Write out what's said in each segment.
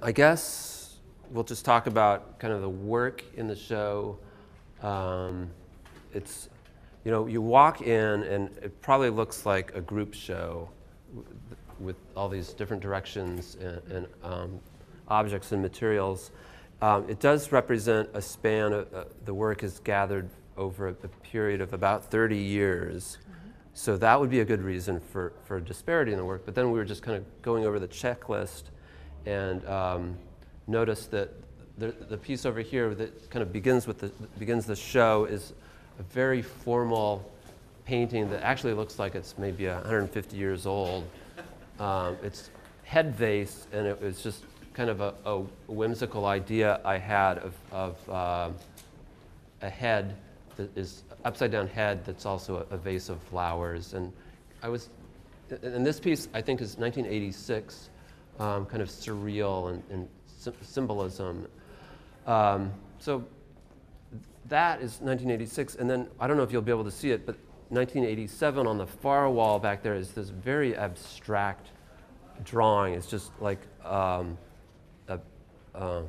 I guess we'll just talk about kind of the work in the show. Um, it's, you know, you walk in and it probably looks like a group show with all these different directions and, and um, objects and materials. Um, it does represent a span, of, uh, the work is gathered over a, a, period of about 30 years. Mm-hmm. So that would be a good reason for, for disparity in the work. But then we were just kind of going over the checklist and um, notice that the, the, piece over here that kind of begins with the begins the show is a very formal painting that actually looks like it's maybe 150 years old. Um, it's head vase, and it was just kind of a, a whimsical idea I had of, of uh, a head that is upside down head that's also a, a vase of flowers. And I was, and this piece I think is 1986 um, kind of surreal and, and symbolism. Um, so that is 1986. And then I don't know if you'll be able to see it, but 1987 on the far wall back there is this very abstract drawing. It's just like um, a, uh,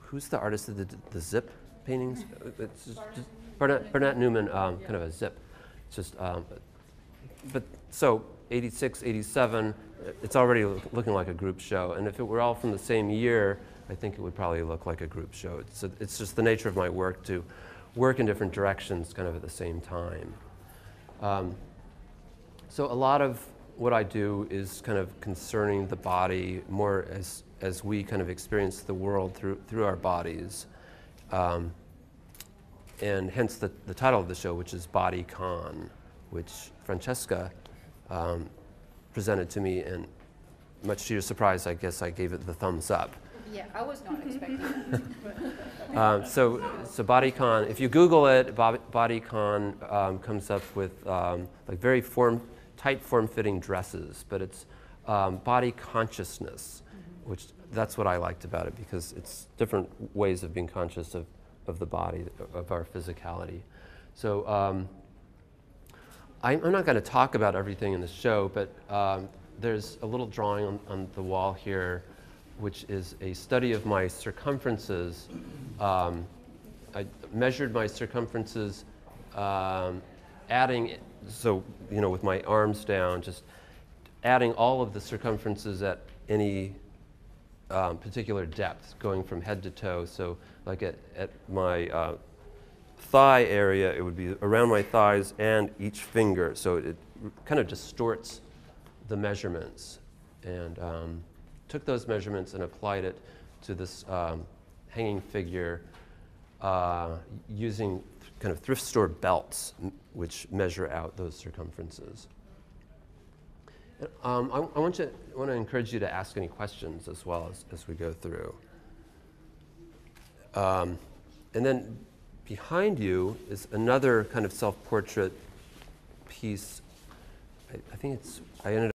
who's the artist of the, the zip paintings? It's just, just Barnett, Barnett Newman, um, kind of a zip. It's just, um, but, so 86, 87, it's already looking like a group show. And if it were all from the same year, I think it would probably look like a group show. It's, a, it's just the nature of my work to work in different directions kind of at the same time. Um, so a lot of what I do is kind of concerning the body more as, as we kind of experience the world through, through our bodies. Um, and hence the, the title of the show, which is Body Con, which Francesca um, presented to me, and much to your surprise, I guess I gave it the thumbs up. Yeah, I was not expecting that. um, so, so BodyCon, if you Google it, BodyCon um, comes up with um, like very form, tight form-fitting dresses, but it's um, body consciousness, mm-hmm. which that's what I liked about it because it's different ways of being conscious of, of the body, of our physicality. So um, I'm, I'm not going to talk about everything in the show, but um, there's a little drawing on, on, the wall here, which is a study of my circumferences. Um, I measured my circumferences, um, adding, so, you know, with my arms down, just adding all of the circumferences at any um, particular depth, going from head to toe. So, like at, at my uh, thigh area, it would be around my thighs and each finger. So it kind of distorts the measurements. And um, took those measurements and applied it to this um, hanging figure uh, using kind of thrift store belts, which measure out those circumferences. Um, I, want to, I want to encourage you to ask any questions as well as, as we go through. Um, and then behind you is another kind of self-portrait piece. I, I think it's, I ended